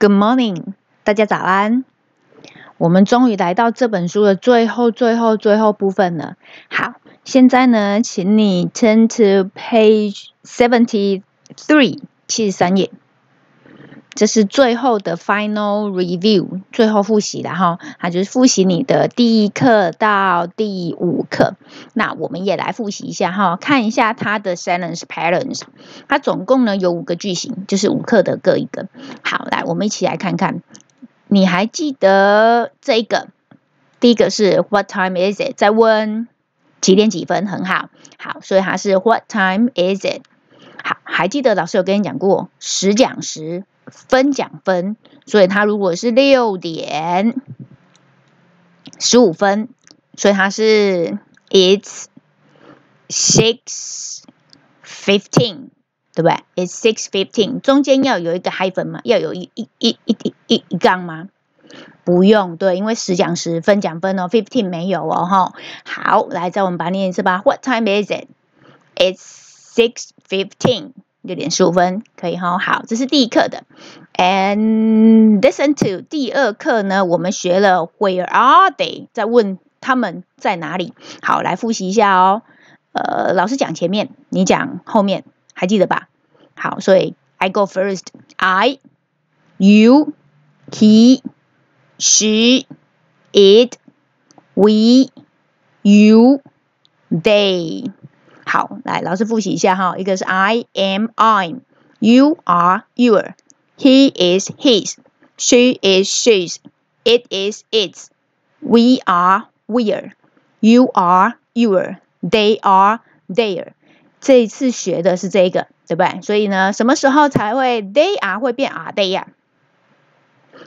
Good morning，大家早安。我们终于来到这本书的最后、最后、最后部分了。好，现在呢，请你 turn to page seventy three，七十三页。这是最后的 final review，最后复习了哈，它就是复习你的第一课到第五课。那我们也来复习一下哈，看一下它的 sentence patterns。它总共呢有五个句型，就是五课的各一个。好，来我们一起来看看。你还记得这个？第一个是 What time is it？在问几点几分？很好，好，所以它是 What time is it？好，还记得老师有跟你讲过十讲时。分讲分，所以它如果是六点十五分，所以它是 it's six fifteen，对不对？it's six fifteen，中间要有一个 hyphen 吗？要有一一一一一一杠吗？不用，对，因为十讲十，分讲分哦，fifteen 没有哦，哈。好，来，再我们把它念一次吧。What time is it? It's six fifteen. 六点十五分，可以哈。好，这是第一课的。And listen to 第二课呢，我们学了 Where are they？在问他们在哪里。好，来复习一下哦。呃，老师讲前面，你讲后面，还记得吧？好，所以 I go first. I, you, he, she, it, we, you, they. 好，来，老师复习一下哈。一个是 I am I'm, you are your, he is his, she is she's, it is its, we are we're, you are your, they are their。这一次学的是这个，对不对？所以呢，什么时候才会 they are 会变 are they 呀？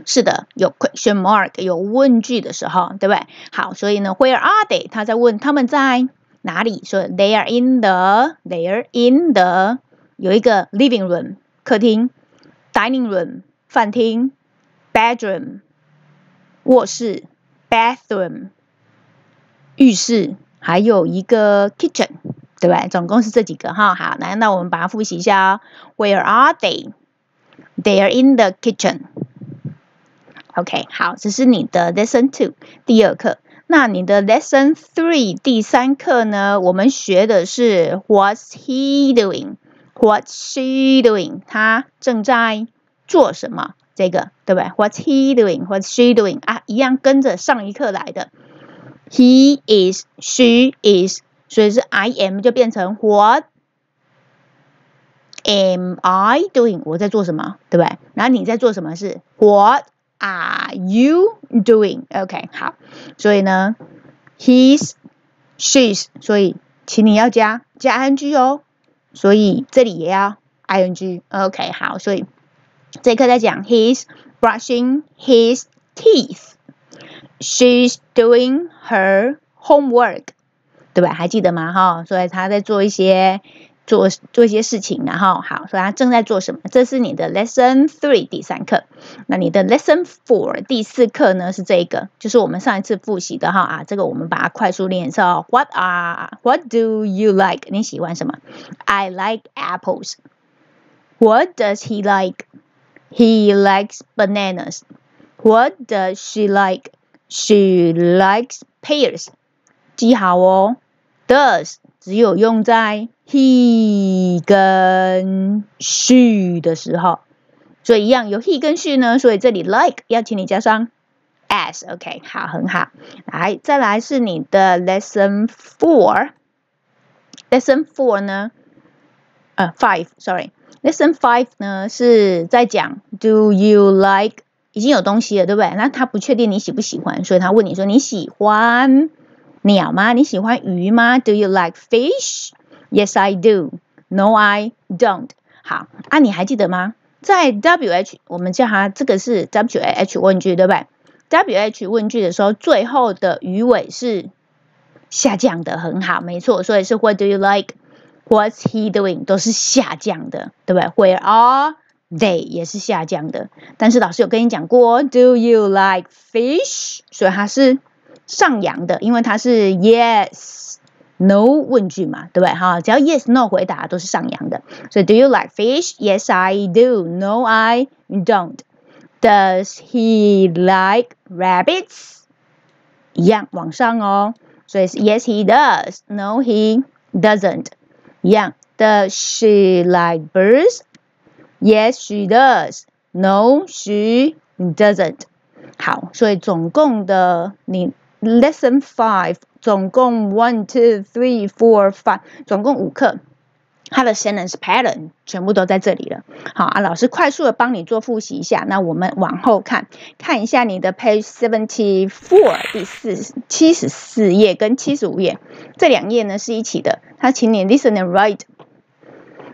是的，有 question mark 有问句的时候，对不对？好，所以呢，Where are they？他在问他们在。 哪里？说 they are in the they are in the 有一个 living room 客厅，dining room 饭厅，bedroom 卧室，bathroom 浴室，还有一个 kitchen，对不对？总共是这几个哈。好，来，那我们把它复习一下哦。Where are they? They are in the kitchen. OK，好，这是你的 lesson two 第二课。那你的 lesson three 第三课呢？我们学的是 What's he doing? What's she doing? 他正在做什么？这个对不对？What's he doing? What's she doing? 啊，一样跟着上一课来的。He is, she is，所以是 I am 就变成 What am I doing？我在做什么？对不对？然后你在做什么？是 What are you doing? OK，好，所以呢，he's, she's，所以请你要加加 ing 哦，所以这里也要 ing。OK，好，所以这一课在讲 he's brushing his teeth, she's doing her homework，对吧？还记得吗？哈，所以他在做一些。做做一些事情，然后好，所以他正在做什么？这是你的 lesson three 第三课。那你的 lesson four 第四课呢？是这个，就是我们上一次复习的哈啊，这个我们把它快速练一次哦。What are What do you like？你喜欢什么？I like apples. What does he like? He likes bananas. What does she like? She likes pears. 记好哦，does 只有用在 he 跟 she 的时候，所以一样有 he 跟 she 呢，所以这里 like 要请你加上 as，OK，好，很好。来，再来是你的 lesson four，lesson four 呢，呃，five，sorry，lesson five 呢是在讲 do you like 已经有东西了，对不对？那他不确定你喜不喜欢，所以他问你说你喜欢鸟吗？你喜欢鱼吗？Do you like fish？Yes, I do. No, I don't. 好啊，你还记得吗？在 W H 我们叫它这个是 W H 问句，对不对？W H 问句的时候，最后的鱼尾是下降的，很好，没错。所以是 What do you like? What's he doing? 都是下降的，对不对？Where are they? 也是下降的。但是老师有跟你讲过，Do you like fish? 所以它是上扬的，因为它是 Yes。No 问句嘛，对不对？哈，只要 Yes No 回答都是上扬的。所以 Do you like fish? Yes, I do. No, I don't. Does he like rabbits？一样往上哦，所以是 Yes he does. No he doesn't. 一样。Does she like birds? Yes she does. No she doesn't. 好，所以总共的你 Lesson Five 总共 One two three four five 总共五课。它的 sentence pattern 全部都在这里了。好啊，老师快速的帮你做复习一下。那我们往后看，看一下你的 page seventy four 第四七十四页跟七十五页这两页呢是一起的。他请你 listen and write，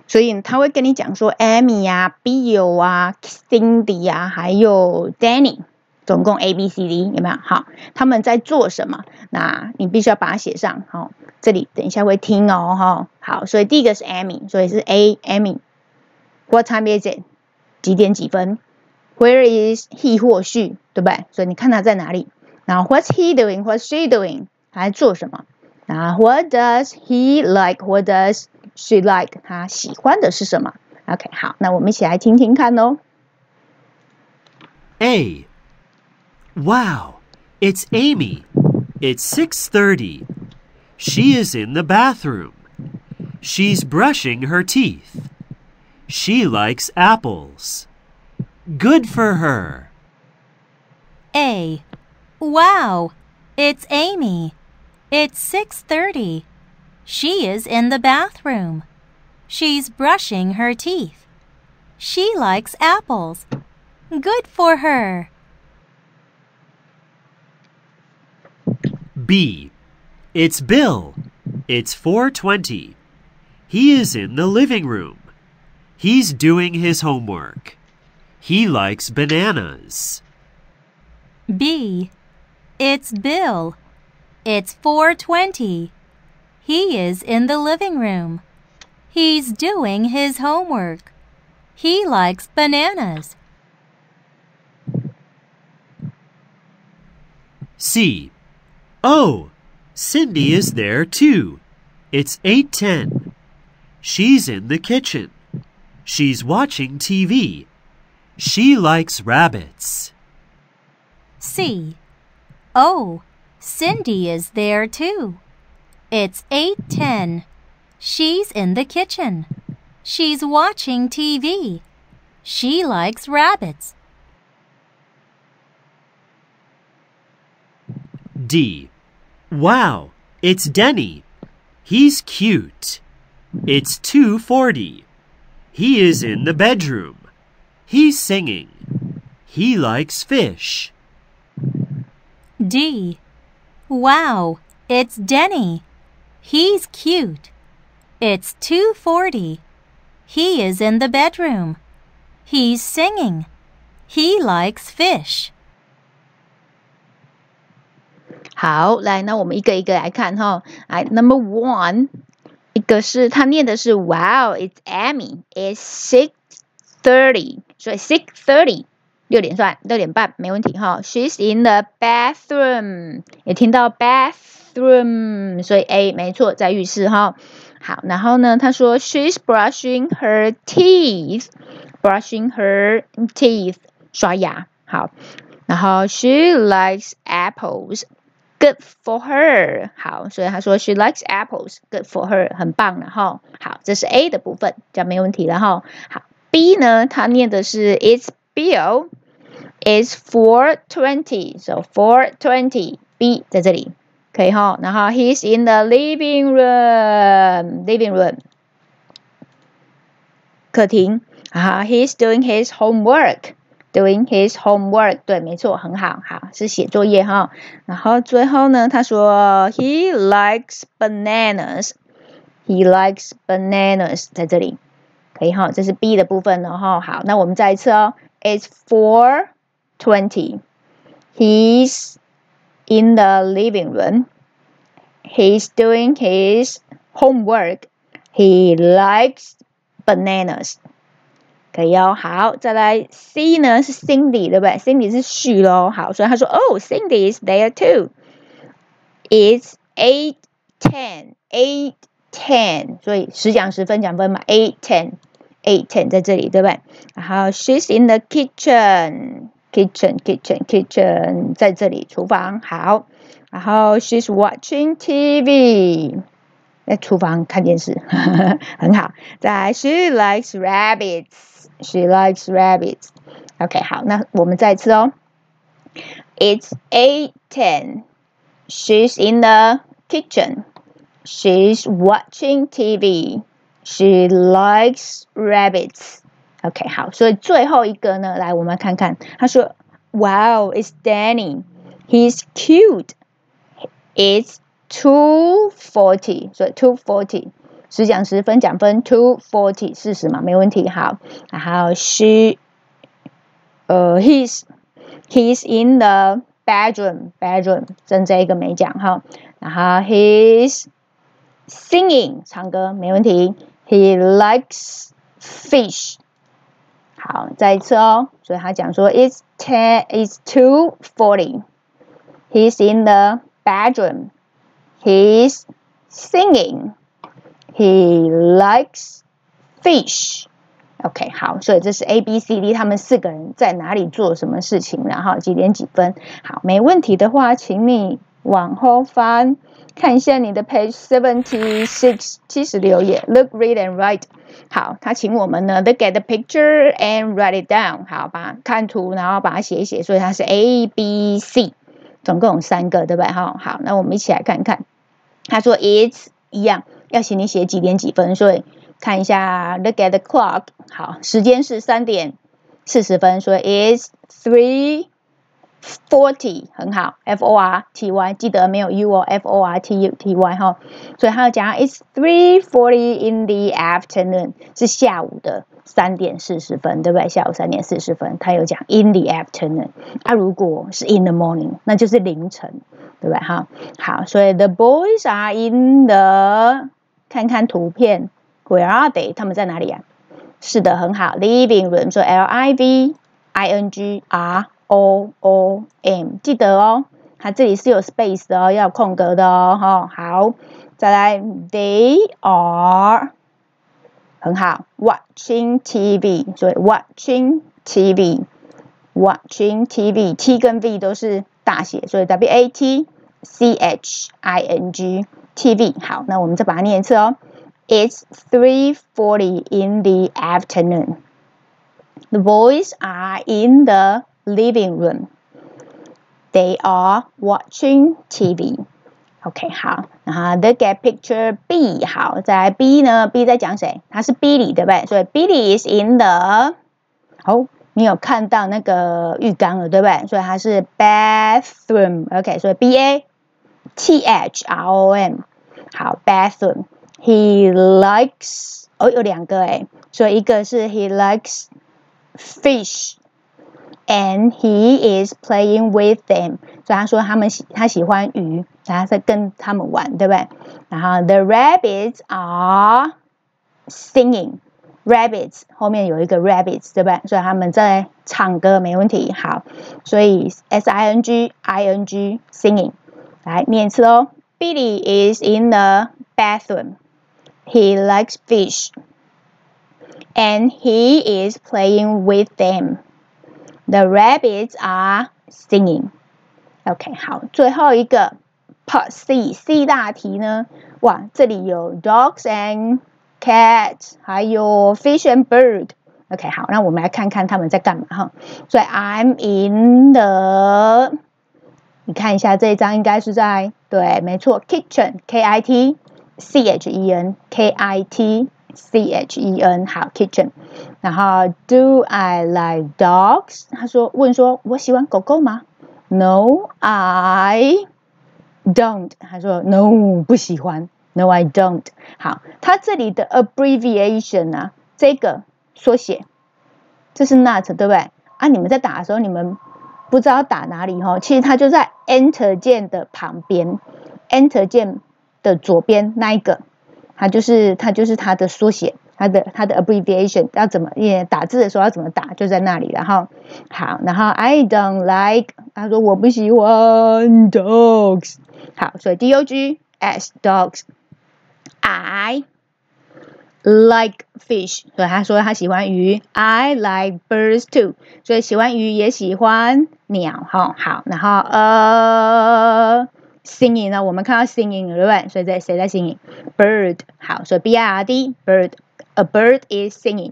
所以他会跟你讲说，Amy 呀，Bill 啊，Cindy 啊，还有 Danny。总共 A B C D 有没有？好，他们在做什么？那你必须要把它写上。好，这里等一下会听哦。哈，好，所以第一个是 Amy，所以是 A Amy。What time is it？几点几分？Where is he 或 she？对不对？所以你看他在哪里？然后 What's he doing？What's she doing？他在做什么？那 What does he like？What does she like？他喜欢的是什么？OK，好，那我们一起来听听看哦。A Wow, it's Amy. It's 6:30. She is in the bathroom. She's brushing her teeth. She likes apples. Good for her. A. Wow, it's Amy. It's 6:30. She is in the bathroom. She's brushing her teeth. She likes apples. Good for her. B. It's Bill. It's 4:20. He is in the living room. He's doing his homework. He likes bananas. B. It's Bill. It's 4:20. He is in the living room. He's doing his homework. He likes bananas. C. Oh, Cindy is there too. It's 8:10. She's in the kitchen. She's watching TV. She likes rabbits. C. Oh, Cindy is there too. It's 8:10. She's in the kitchen. She's watching TV. She likes rabbits. D. Wow, it's Denny. He's cute. It's 2:40. He is in the bedroom. He's singing. He likes fish. D. Wow, it's Denny. He's cute. It's 2:40. He is in the bedroom. He's singing. He likes fish. 好，来，那我们一个一个来看哈。来，Number one，一个是他念的是 Wow，it's Amy，it's six thirty，所以 six thirty 六点算六点半没问题哈。She's in the bathroom，也听到 bathroom，所以 A 没错，在浴室哈。好，然后呢，他说 She's brushing her teeth，brushing her teeth，刷牙。好，然后 She likes apples。 Good for her，好，所以他说 she likes apples. Good for her，很棒了哈。好，这是 A 的部分，这样没问题了哈。好，B 呢，他念的是 It's Bill. It's four twenty. So four twenty. B 在这里可以哈。然后 He's in the living room. Living room，客厅。啊，He's doing his homework. Doing his homework，对，没错，很好，好是写作业哈。然后最后呢，他说 he likes bananas。He likes bananas，在这里可以哈，这是 B 的部分了哈。好，那我们再一次哦。It's four twenty. He's in the living room. He's doing his homework. He likes bananas. 可以哦，好，再来 C 呢是 Cindy 对不对？Cindy 是序喽，好，所以他说，Oh, Cindy is there too. It's eight ten, eight ten，所以十讲十分讲分嘛，eight ten, eight ten 在这里对不对？然后 She's in the kitchen， kitchen kitchen kitchen 在这里厨房好，然后 she's watching TV 在厨房看电视，很好。再来 she likes rabbits she likes rabbits OK 好，那我们再一次哦。It's eight ten. She's in the kitchen. She's watching TV. She likes rabbits. OK，好，所以最后一个呢，来我们看看，他说，Wow, it's Danny. He's cute. It's two forty，所以 two forty 十讲十分讲分 two forty 四十嘛，没问题。好，然后 she，呃，he's he's in the bedroom bedroom，剩这一个没讲哈。然后 he's singing 唱歌没问题。He likes fish。好，再一次哦。所以他讲说，It's ten, it's two forty. He's in the bedroom. He's singing. He likes fish. OK，好，所以这是 A、B、C、D 他们四个人在哪里做什么事情，然后几点几分。好，没问题的话，请你往后翻。看一下你的 page seventy six 七十六页，look, read and write。好，他请我们呢，look at the picture and write it down。好，吧看图，然后把它写一写。所以它是 A B C，总共有三个，对不对？哈，好，那我们一起来看看。他说 it's 一样，要请你写几点几分。所以看一下，look at the clock。好，时间是三点四十分。所以 it's three。Forty 很好，F O R T Y 记得没有 U 哦，F O R T U T Y 哈，所以他要讲 It's three forty in the afternoon 是下午的三点四十分，对不对？下午三点四十分，他有讲 in the afternoon 啊，如果是 in the morning，那就是凌晨，对不对？哈，好，所以 the boys are in the 看看图片，Where are they？他们在哪里啊？是的，很好，living room，说 L I V I N G R。O O M，记得哦，它这里是有 space 的哦，要空格的哦，哈，好，再来，They are 很好，watching TV，所以 watching TV，watching TV，T 跟 V 都是大写，所以 W A T C H I N G TV，好，那我们再把它念一次哦，It's three forty in the afternoon. The boys are in the living room. They are watching TV. OK，好，然后 the get picture B 好，在 B 呢，B 在讲谁？他是 Billy，对不对？所以 Billy is in the 好，你有看到那个浴缸了，对不对？所以它是 bathroom。OK，所以 B A T H R O M 好，bathroom。He likes 哦，有两个哎，所以一个是 he likes fish。And he is playing with them，所以他说他们喜他喜欢鱼，他在跟他们玩，对不对？然后 the rabbits are singing。rabbits 后面有一个 rabbits，对不对？所以他们在唱歌，没问题。好，所以 s i n g i n g singing， 来念一次哦。Billy is in the bathroom. He likes fish, and he is playing with them. The rabbits are singing. OK，好，最后一个 Part C C 大题呢？哇，这里有 dogs and cats，还有 fish and bird。OK，好，那我们来看看他们在干嘛哈。所以 I'm in the， 你看一下这一张应该是在对，没错，kitchen K I T C H E N K I T C H E N 好 kitchen。然后，Do I like dogs？他说问说，我喜欢狗狗吗？No，I don't。他说 No，不喜欢。No，I don't。好，他这里的 abbreviation 啊，这个缩写，这是 not，对不对？啊，你们在打的时候，你们 不知道打哪里哈？其实它就在 Enter 键的旁边，Enter 键的左边那一个，它就是它就是它的缩写。它的它的 abbreviation 要怎么也打字的时候要怎么打就在那里，然后好，然后 I don't like，他说我不喜欢 dogs，好，所以 D O G S dogs，I like fish，所以他说他喜欢鱼。I like birds too，所以喜欢鱼也喜欢鸟。好，好，然后呃，singing 呢，我们看到 singing 对不对？所以在谁在 singing？bird，好，所以 B I R D bird，a bird is singing。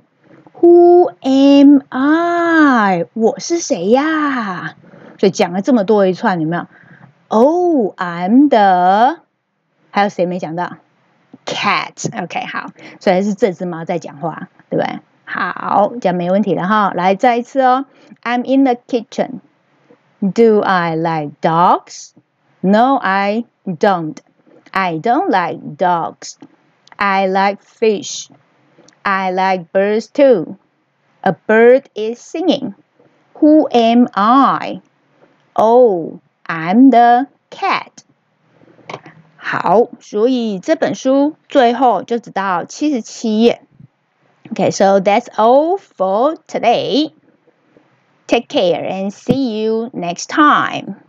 Who am I？我是谁呀？所以讲了这么多一串，有没有？Oh，I'm the，还有谁没讲到？cat，OK，好，所以是这只猫在讲话，对不对？好，这样没问题了哈。来，再一次哦。I'm in the kitchen. Do I like dogs? No, I don't. I don't like dogs. I like fish. I like birds too. A bird is singing. Who am I? Oh, I'm the cat. 好，所以这本书最后就只到七十七页。Okay, so that's all for today. Take care and see you next time.